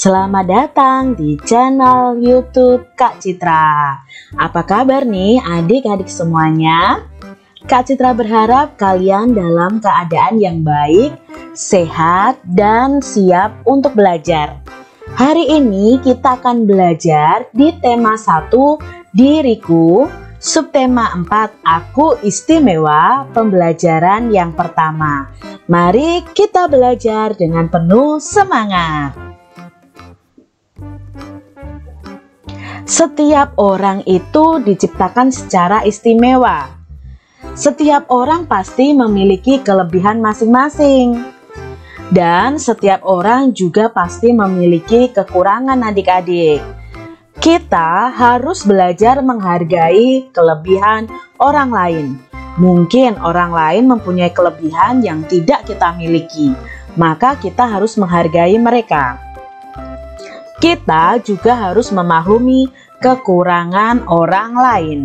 Selamat datang di channel youtube Kak Citra. Apa kabar nih adik-adik semuanya? Kak Citra berharap kalian dalam keadaan yang baik, sehat, dan siap untuk belajar. Hari ini kita akan belajar di tema 1 Diriku. Subtema 4 Aku Istimewa Pembelajaran yang pertama. Mari kita belajar dengan penuh semangat Setiap orang itu diciptakan secara istimewa Setiap orang pasti memiliki kelebihan masing-masing Dan setiap orang juga pasti memiliki kekurangan adik-adik kita harus belajar menghargai kelebihan orang lain. Mungkin orang lain mempunyai kelebihan yang tidak kita miliki, maka kita harus menghargai mereka. Kita juga harus memaklumi kekurangan orang lain.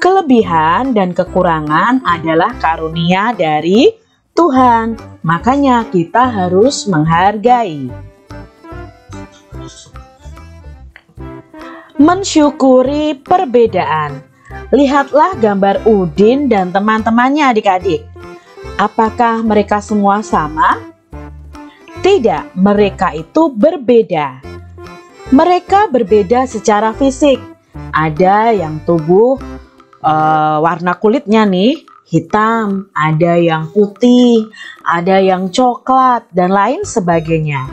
Kelebihan dan kekurangan adalah karunia dari Tuhan, makanya kita harus menghargai. mensyukuri perbedaan. Lihatlah gambar Udin dan teman-temannya adik-adik. Apakah mereka semua sama? Tidak, mereka itu berbeda. Mereka berbeda secara fisik. Ada yang tubuh uh, warna kulitnya nih hitam, ada yang putih, ada yang coklat, dan lain sebagainya.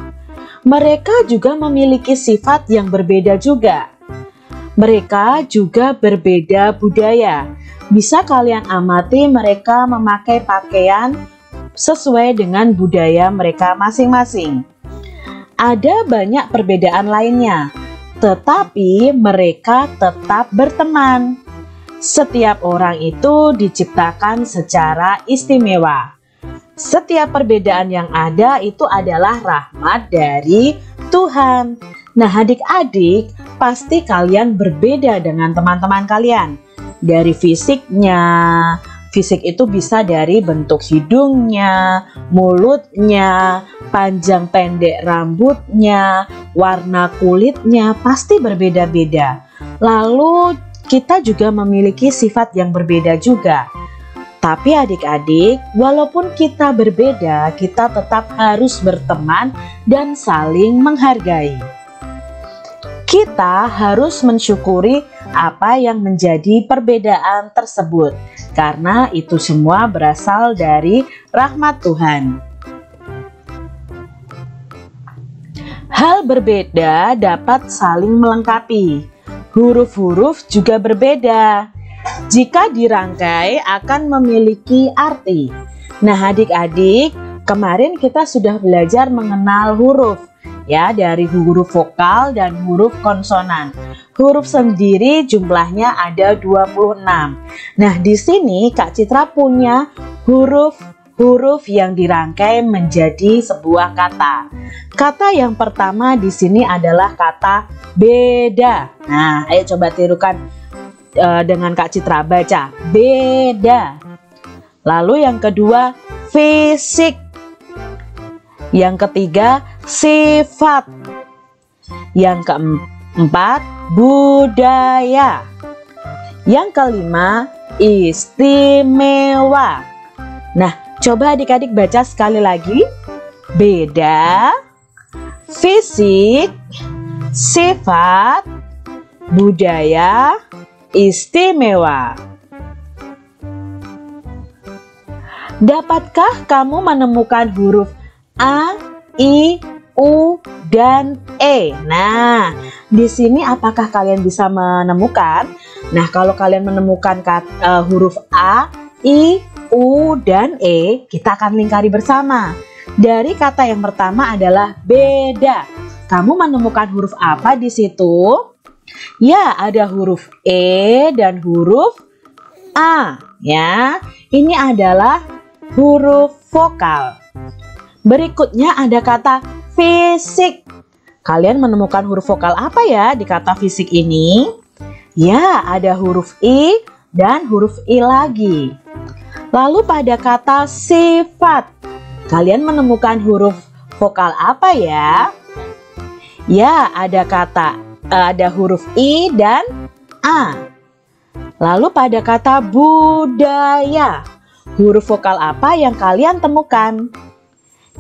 Mereka juga memiliki sifat yang berbeda juga. Mereka juga berbeda budaya. Bisa kalian amati mereka memakai pakaian sesuai dengan budaya mereka masing-masing. Ada banyak perbedaan lainnya, tetapi mereka tetap berteman. Setiap orang itu diciptakan secara istimewa. Setiap perbedaan yang ada itu adalah rahmat dari Tuhan. Nah, adik-adik, pasti kalian berbeda dengan teman-teman kalian. Dari fisiknya, fisik itu bisa dari bentuk hidungnya, mulutnya, panjang pendek rambutnya, warna kulitnya, pasti berbeda-beda. Lalu kita juga memiliki sifat yang berbeda juga. Tapi adik-adik, walaupun kita berbeda, kita tetap harus berteman dan saling menghargai kita harus mensyukuri apa yang menjadi perbedaan tersebut, karena itu semua berasal dari rahmat Tuhan. Hal berbeda dapat saling melengkapi. Huruf-huruf juga berbeda. Jika dirangkai akan memiliki arti. Nah, adik-adik, kemarin kita sudah belajar mengenal huruf ya dari huruf vokal dan huruf konsonan. Huruf sendiri jumlahnya ada 26. Nah, di sini Kak Citra punya huruf-huruf yang dirangkai menjadi sebuah kata. Kata yang pertama di sini adalah kata beda. Nah, ayo coba tirukan uh, dengan Kak Citra baca beda. Lalu yang kedua fisik yang ketiga, sifat. Yang keempat, budaya. Yang kelima, istimewa. Nah, coba adik-adik baca sekali lagi. Beda, fisik, sifat, budaya, istimewa. Dapatkah kamu menemukan huruf A, I, U, dan E. Nah, di sini apakah kalian bisa menemukan? Nah, kalau kalian menemukan kata, uh, huruf A, I, U, dan E, kita akan lingkari bersama. Dari kata yang pertama adalah beda. Kamu menemukan huruf apa di situ? Ya, ada huruf E dan huruf A. Ya, ini adalah huruf vokal. Berikutnya ada kata fisik. Kalian menemukan huruf vokal apa ya di kata fisik ini? Ya, ada huruf I dan huruf I lagi. Lalu pada kata sifat, kalian menemukan huruf vokal apa ya? Ya, ada kata ada huruf I dan A. Lalu pada kata budaya, huruf vokal apa yang kalian temukan?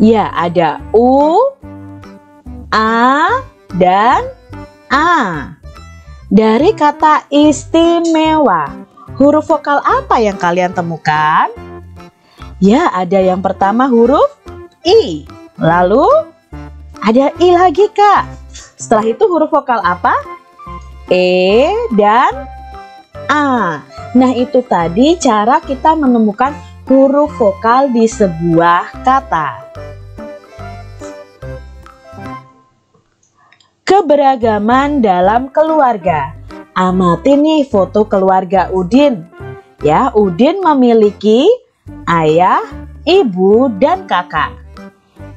Ya, ada U, A, dan A. Dari kata istimewa, huruf vokal apa yang kalian temukan? Ya, ada yang pertama huruf I. Lalu ada I lagi, Kak. Setelah itu huruf vokal apa? E dan A. Nah, itu tadi cara kita menemukan huruf vokal di sebuah kata. Keberagaman dalam keluarga. Amati nih foto keluarga Udin. Ya, Udin memiliki ayah, ibu, dan kakak.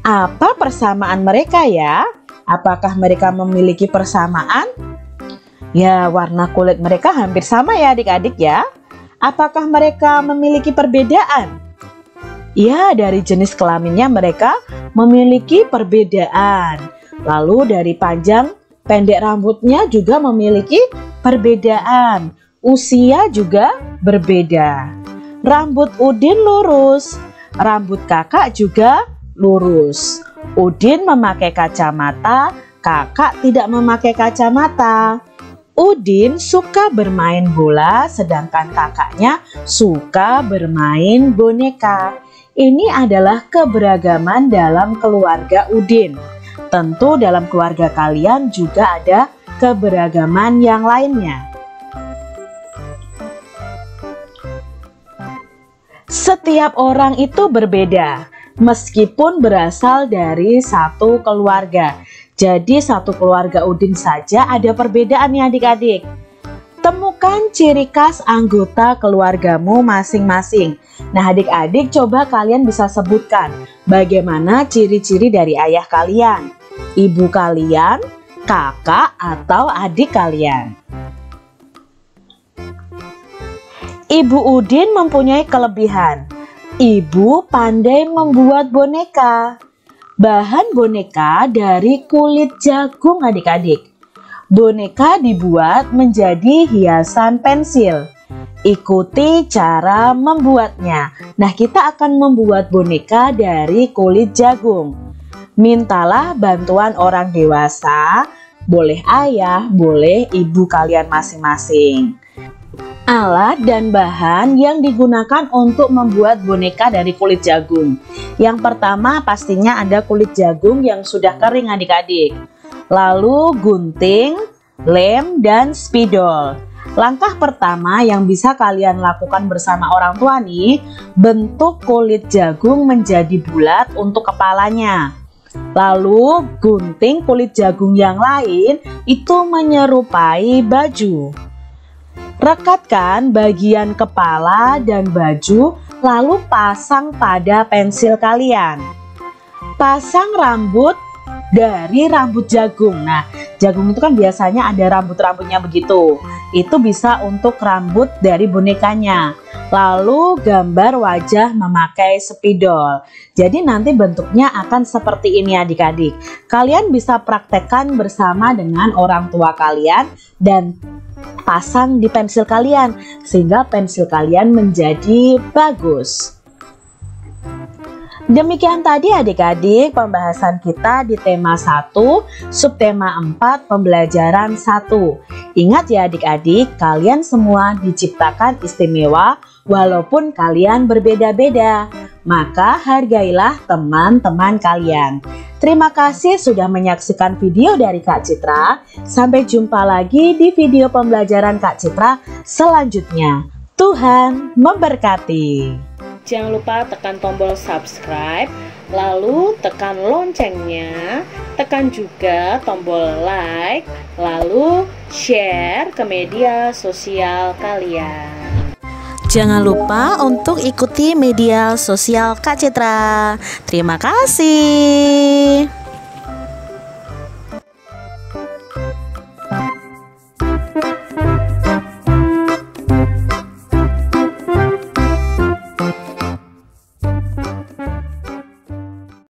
Apa persamaan mereka ya? Apakah mereka memiliki persamaan? Ya, warna kulit mereka hampir sama ya adik-adik ya. Apakah mereka memiliki perbedaan? Ya, dari jenis kelaminnya mereka memiliki perbedaan. Lalu dari panjang pendek rambutnya juga memiliki perbedaan. Usia juga berbeda. Rambut Udin lurus, rambut kakak juga lurus. Udin memakai kacamata, kakak tidak memakai kacamata. Udin suka bermain bola sedangkan kakaknya suka bermain boneka. Ini adalah keberagaman dalam keluarga Udin. Tentu dalam keluarga kalian juga ada keberagaman yang lainnya. Setiap orang itu berbeda, meskipun berasal dari satu keluarga. Jadi satu keluarga Udin saja ada perbedaan ya adik-adik. Ciri khas anggota keluargamu masing-masing. Nah adik-adik coba kalian bisa sebutkan bagaimana ciri-ciri dari ayah kalian ibu kalian, kakak, atau adik kalian. Ibu Udin mempunyai kelebihan. Ibu pandai membuat boneka. Bahan boneka dari kulit jagung adik-adik. Boneka dibuat menjadi hiasan pensil. Ikuti cara membuatnya. Nah, kita akan membuat boneka dari kulit jagung. Mintalah bantuan orang dewasa, boleh ayah, boleh ibu kalian masing-masing. Alat dan bahan yang digunakan untuk membuat boneka dari kulit jagung. Yang pertama pastinya ada kulit jagung yang sudah kering adik-adik. Lalu gunting, lem, dan spidol. Langkah pertama yang bisa kalian lakukan bersama orang tua nih, bentuk kulit jagung menjadi bulat untuk kepalanya. Lalu gunting kulit jagung yang lain itu menyerupai baju. Rekatkan bagian kepala dan baju lalu pasang pada pensil kalian. Pasang rambut dari rambut jagung. Nah, jagung itu kan biasanya ada rambut-rambutnya begitu. Itu bisa untuk rambut dari bonekanya. Lalu gambar wajah memakai spidol. Jadi nanti bentuknya akan seperti ini adik-adik. Kalian bisa praktekkan bersama dengan orang tua kalian dan pasang di pensil kalian sehingga pensil kalian menjadi bagus. Demikian tadi adik-adik pembahasan kita di tema 1, subtema 4, pembelajaran 1. Ingat ya adik-adik, kalian semua diciptakan istimewa walaupun kalian berbeda-beda. Maka hargailah teman-teman kalian. Terima kasih sudah menyaksikan video dari Kak Citra. Sampai jumpa lagi di video pembelajaran Kak Citra selanjutnya. Tuhan memberkati. Jangan lupa tekan tombol subscribe, lalu tekan loncengnya tekan juga tombol like, lalu share ke media sosial kalian. Jangan lupa untuk ikuti media sosial Kak Citra. Terima kasih.